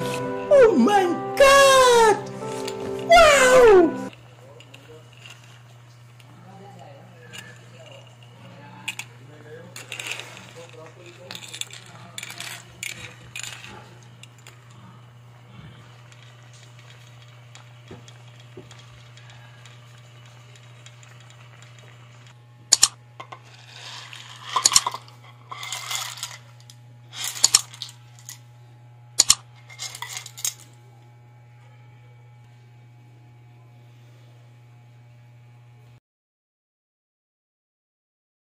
Oh my